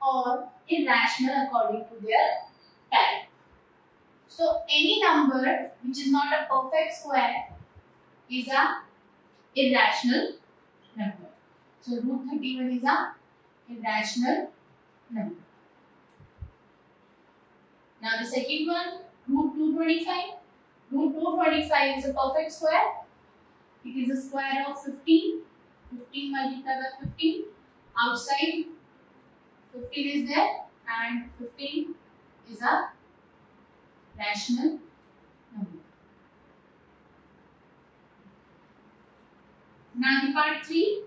or irrational according to their type. So any number which is not a perfect square is a irrational number. So root 31 is a irrational number. Now the second one, root 225. Root 225 is a perfect square. It is a square of 15. 15 multiplied by 15. Outside 15 is there and 15 is a rational number. Now the part 3.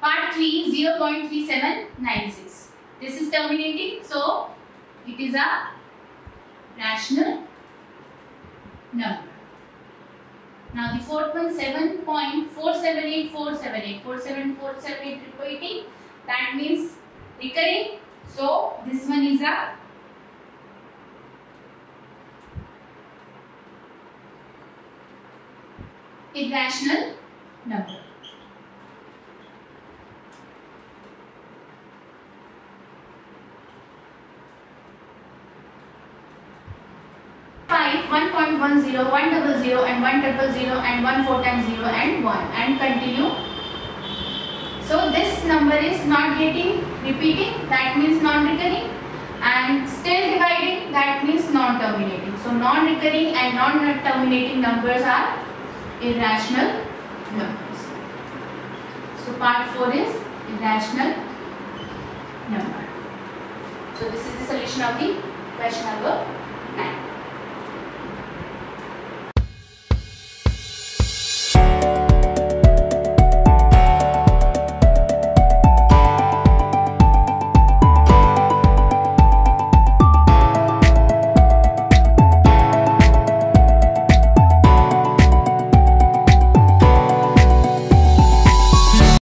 Part 3 0.3796. This is terminating so it is a rational number. Now the fourth one 7.478478 47478 repeating that means recurring so this one is a irrational number. Five, one point one zero, one double zero, and one triple zero, and one four times zero, and one, and continue. So this number is not getting repeating, that means non-recurring, and still dividing, that means non-terminating. So non-recurring and non-terminating numbers are irrational numbers. So part 4 is irrational number. So this is the solution of the question number 9.